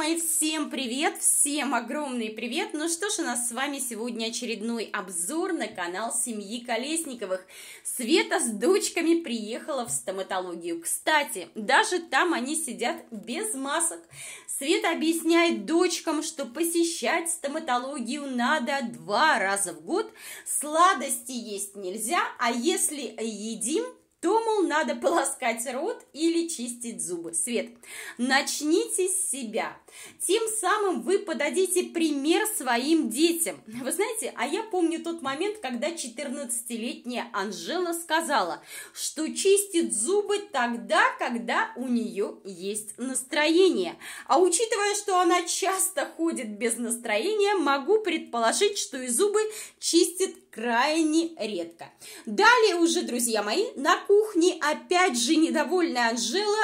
мои, всем привет, всем огромный привет. Ну что ж, у нас с вами сегодня очередной обзор на канал семьи Колесниковых. Света с дочками приехала в стоматологию. Кстати, даже там они сидят без масок. Света объясняет дочкам, что посещать стоматологию надо два раза в год, сладости есть нельзя, а если едим, мол, надо полоскать рот или чистить зубы. Свет, начните с себя. Тем самым вы подадите пример своим детям. Вы знаете, а я помню тот момент, когда 14-летняя Анжела сказала, что чистит зубы тогда, когда у нее есть настроение. А учитывая, что она часто ходит без настроения, могу предположить, что и зубы чистит крайне редко. Далее уже, друзья мои, на кухне опять же недовольная Анжела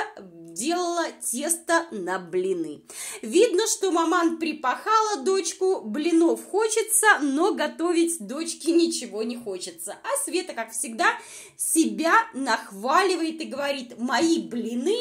делала тесто на блины. Видно, что маман припахала дочку, блинов хочется, но готовить дочке ничего не хочется. А Света, как всегда, себя нахваливает и говорит, мои блины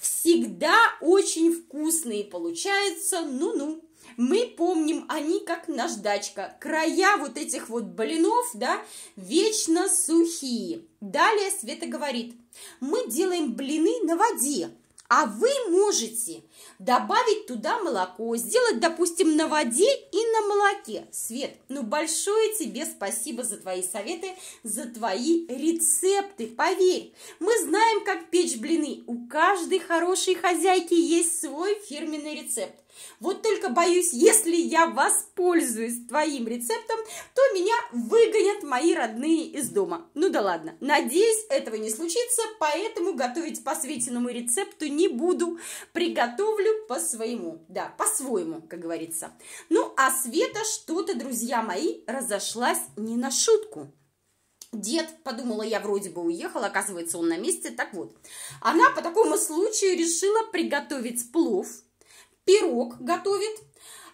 всегда очень вкусные получаются, ну-ну мы помним они как наждачка. Края вот этих вот блинов, да, вечно сухие. Далее Света говорит, мы делаем блины на воде, а вы можете добавить туда молоко, сделать, допустим, на воде и на молоке. Свет, ну большое тебе спасибо за твои советы, за твои рецепты. Поверь, мы знаем, как печь блины. У каждой хорошей хозяйки есть свой фирменный рецепт. Вот только боюсь, если я воспользуюсь твоим рецептом, то меня выгонят мои родные из дома. Ну да ладно, надеюсь, этого не случится, поэтому готовить по Светиному рецепту не буду. Приготовлю по своему, да, по-своему, как говорится. Ну, а Света что-то, друзья мои, разошлась не на шутку. Дед, подумала я, вроде бы уехал, оказывается, он на месте. Так вот, она по такому случаю решила приготовить плов – пирог готовит.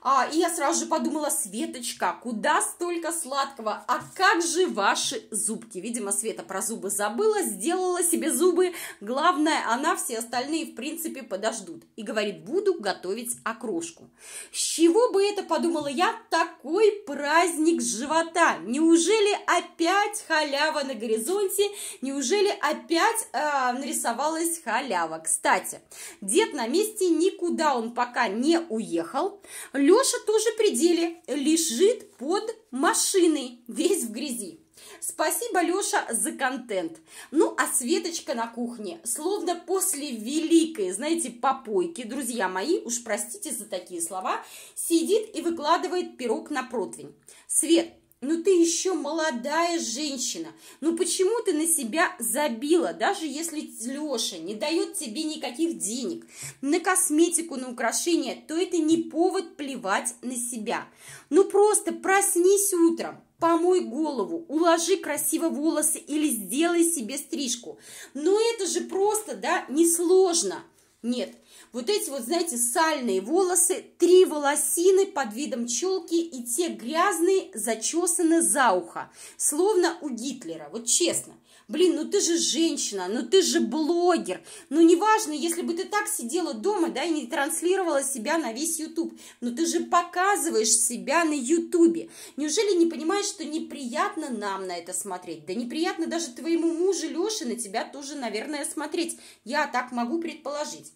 А, и я сразу же подумала, Светочка, куда столько сладкого? А как же ваши зубки? Видимо, Света про зубы забыла, сделала себе зубы. Главное, она все остальные, в принципе, подождут. И говорит, буду готовить окрошку. С чего бы это, подумала я, такой праздник живота? Неужели опять халява на горизонте? Неужели опять э, нарисовалась халява? Кстати, дед на месте никуда он пока не уехал. Леша тоже при деле, лежит под машиной, весь в грязи. Спасибо, Леша, за контент. Ну, а Светочка на кухне, словно после великой, знаете, попойки, друзья мои, уж простите за такие слова, сидит и выкладывает пирог на противень. Свет, ну ты еще молодая женщина. Ну почему ты на себя забила, даже если Леша не дает тебе никаких денег на косметику, на украшения, то это не повод плевать на себя. Ну просто проснись утром, помой голову, уложи красиво волосы или сделай себе стрижку. Но это же просто, да, несложно. Нет, вот эти вот, знаете, сальные волосы, три волосины под видом челки и те грязные зачесаны за ухо, словно у Гитлера, вот честно. Блин, ну ты же женщина, ну ты же блогер. Ну неважно, если бы ты так сидела дома, да, и не транслировала себя на весь YouTube. Но ты же показываешь себя на YouTube. Неужели не понимаешь, что неприятно нам на это смотреть? Да неприятно даже твоему мужу Леше на тебя тоже, наверное, смотреть. Я так могу предположить.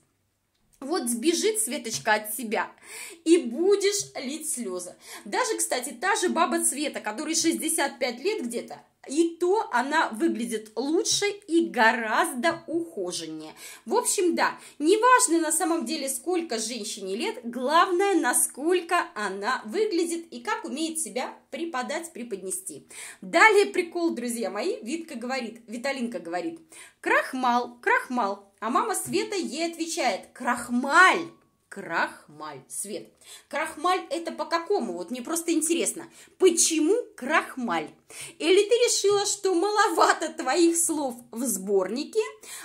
Вот сбежит Светочка от себя, и будешь лить слезы. Даже, кстати, та же баба Цвета, которой 65 лет где-то, и то она выглядит лучше и гораздо ухоженнее. В общем, да, неважно на самом деле, сколько женщине лет, главное, насколько она выглядит и как умеет себя преподать, преподнести. Далее прикол, друзья мои, Витка говорит, Виталинка говорит, крахмал, крахмал, а мама Света ей отвечает, крахмаль крахмаль. Свет, крахмаль это по какому? Вот мне просто интересно, почему крахмаль? Или ты решила, что маловато твоих слов в сборнике?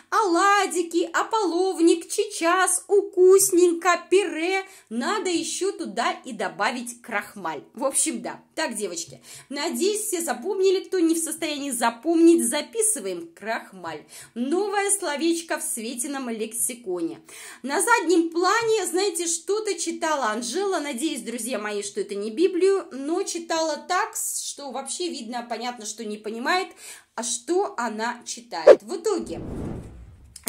Оладики, ополовник, чечас, укусненько, пюре. Надо еще туда и добавить крахмаль. В общем, да. Так, девочки, надеюсь, все запомнили, кто не в состоянии запомнить, записываем крахмаль. Новое словечко в Светином лексиконе. На заднем плане, знаете, что-то читала Анжела, надеюсь, друзья мои, что это не Библию, но читала так, что вообще видно, понятно, что не понимает, а что она читает. В итоге,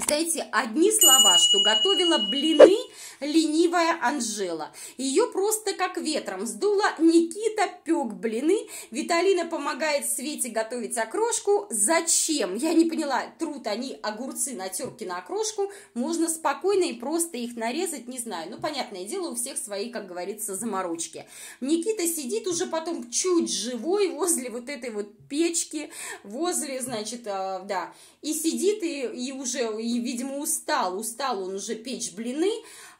знаете, одни слова, что готовила блины ленивая Анжела. Ее просто как ветром сдуло. Никита пек блины. Виталина помогает Свете готовить окрошку. Зачем? Я не поняла. Труд они огурцы на терке на окрошку. Можно спокойно и просто их нарезать, не знаю. Ну, понятное дело, у всех свои, как говорится, заморочки. Никита сидит уже потом чуть живой возле вот этой вот печки, возле, значит, э, да, и сидит и, и уже, и, видимо, устал, устал он уже печь блины,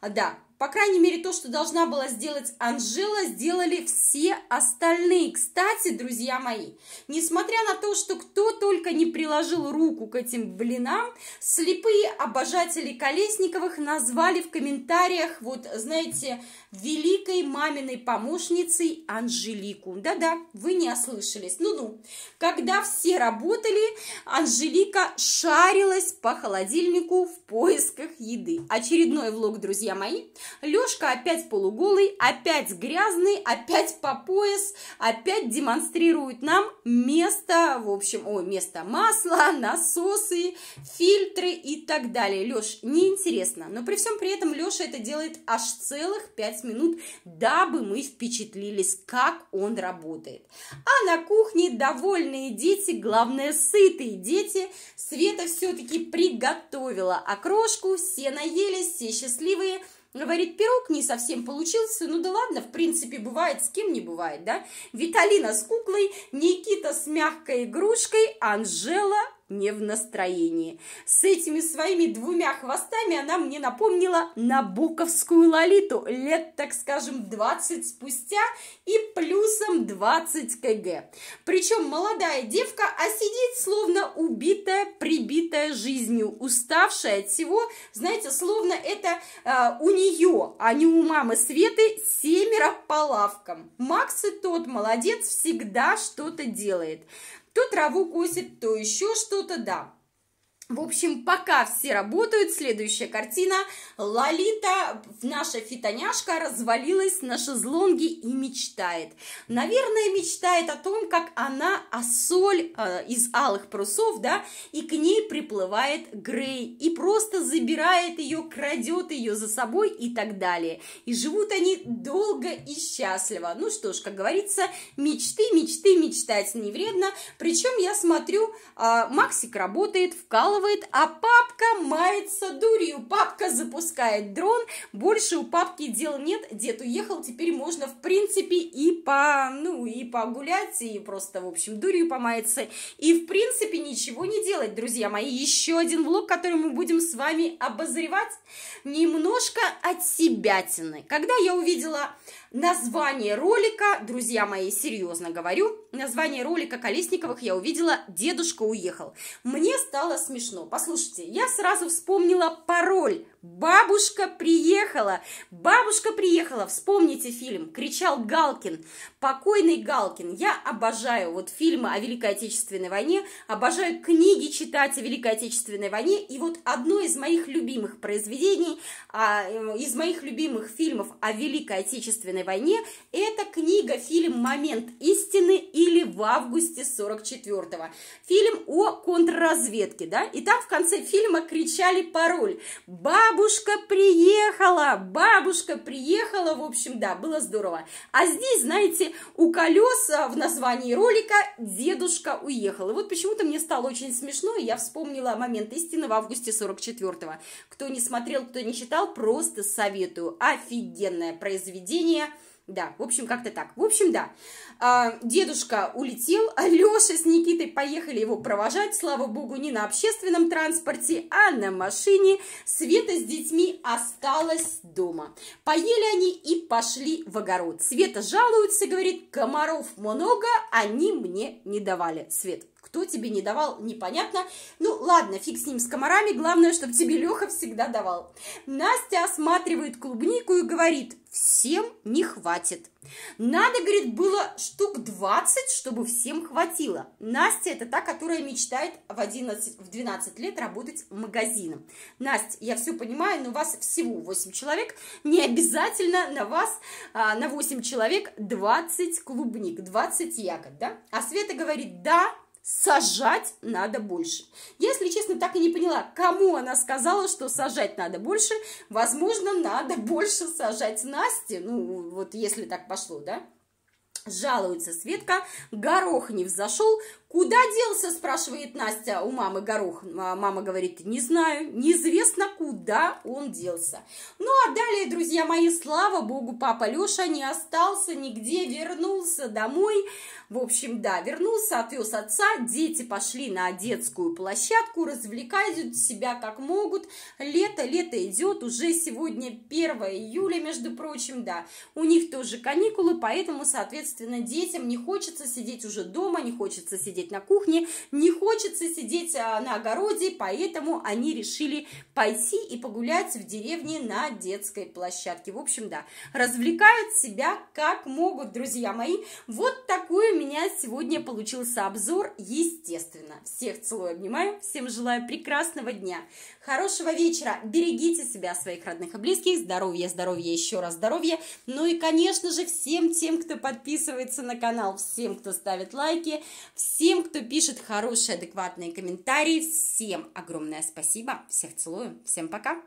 да, по крайней мере, то, что должна была сделать Анжела, сделали все остальные. Кстати, друзья мои, несмотря на то, что кто только не приложил руку к этим блинам, слепые обожатели Колесниковых назвали в комментариях, вот, знаете, великой маминой помощницей Анжелику. Да-да, вы не ослышались. Ну-ну, когда все работали, Анжелика шарилась по холодильнику в поисках еды. Очередной влог, друзья мои. Лёшка опять полуголый, опять грязный, опять по пояс, опять демонстрирует нам место, в общем, о, место масла, насосы, фильтры и так далее. Лёш, неинтересно, но при всем при этом Лёша это делает аж целых 5 минут, дабы мы впечатлились, как он работает. А на кухне довольные дети, главное, сытые дети. Света все-таки приготовила окрошку, все наелись, все счастливые – Говорит, пирог не совсем получился, ну да ладно, в принципе, бывает, с кем не бывает, да? Виталина с куклой, Никита с мягкой игрушкой, Анжела не в настроении. С этими своими двумя хвостами она мне напомнила набоковскую лолиту лет, так скажем, 20 спустя и плюсом 20 кг. Причем молодая девка, а сидит словно убитая, прибитая жизнью, уставшая от всего, знаете, словно это э, у нее, а не у мамы Светы, семеро по лавкам. Макс и тот молодец, всегда что-то делает. То траву косит, то еще что-то, да. В общем, пока все работают, следующая картина. Лолита, наша фитоняшка, развалилась на шезлонге и мечтает. Наверное, мечтает о том, как она осоль э, из алых парусов, да, и к ней приплывает Грей, и просто забирает ее, крадет ее за собой и так далее. И живут они долго и счастливо. Ну что ж, как говорится, мечты, мечты, мечтать не вредно. Причем я смотрю, э, Максик работает, вкалывает, придумывает, а папка мается дурью. Папка запускает дрон, больше у папки дел нет, дед уехал, теперь можно, в принципе, и по, ну, и погулять, и просто, в общем, дурью помаяться, и, в принципе, ничего не делать, друзья мои. Еще один влог, который мы будем с вами обозревать, немножко от себятины. Когда я увидела Название ролика, друзья мои, серьезно говорю, название ролика Колесниковых я увидела «Дедушка уехал». Мне стало смешно. Послушайте, я сразу вспомнила пароль Бабушка приехала! Бабушка приехала! Вспомните фильм, кричал Галкин, покойный Галкин. Я обожаю вот фильмы о Великой Отечественной войне, обожаю книги читать о Великой Отечественной войне. И вот одно из моих любимых произведений, а, э, из моих любимых фильмов о Великой Отечественной войне, это книга, фильм «Момент истины» или «В августе 44-го». Фильм о контрразведке, да? И там в конце фильма кричали пароль «Бабушка бабушка приехала, бабушка приехала, в общем, да, было здорово. А здесь, знаете, у колеса в названии ролика «Дедушка уехал». И вот почему-то мне стало очень смешно, и я вспомнила момент истины в августе 44-го. Кто не смотрел, кто не читал, просто советую. Офигенное произведение – да, в общем, как-то так. В общем, да, а, дедушка улетел, а Леша с Никитой поехали его провожать, слава богу, не на общественном транспорте, а на машине. Света с детьми осталась дома. Поели они и пошли в огород. Света жалуется, говорит, комаров много, они мне не давали. Свет, Кто тебе не давал, непонятно. Ну, ладно, фиг с ним, с комарами. Главное, чтобы тебе Леха всегда давал. Настя осматривает клубнику и говорит, всем не хватит. Надо, говорит, было штук 20, чтобы всем хватило. Настя это та, которая мечтает в 11, в 12 лет работать магазином. Настя, я все понимаю, но у вас всего 8 человек. Не обязательно на вас, а, на 8 человек 20 клубник, 20 ягод, да? А Света говорит, да, сажать надо больше. Если честно, так и не поняла, кому она сказала, что сажать надо больше. Возможно, надо больше сажать Насте, ну, вот если так пошло, да? Жалуется Светка, Горохнев зашел, «Куда делся?» – спрашивает Настя у мамы Горох. А мама говорит, не знаю, неизвестно, куда он делся. Ну, а далее, друзья мои, слава богу, папа Леша не остался нигде, вернулся домой. В общем, да, вернулся, отвез отца, дети пошли на детскую площадку, развлекают себя как могут. Лето, лето идет, уже сегодня 1 июля, между прочим, да. У них тоже каникулы, поэтому, соответственно, детям не хочется сидеть уже дома, не хочется сидеть на кухне, не хочется сидеть а, на огороде, поэтому они решили пойти и погулять в деревне на детской площадке. В общем, да, развлекают себя как могут, друзья мои. Вот такой у меня сегодня получился обзор, естественно. Всех целую, обнимаю, всем желаю прекрасного дня, хорошего вечера, берегите себя, своих родных и близких, здоровья, здоровья, еще раз здоровья. Ну и, конечно же, всем тем, кто подписывается на канал, всем, кто ставит лайки, всем кто пишет хорошие, адекватные комментарии, всем огромное спасибо. Всех целую. Всем пока.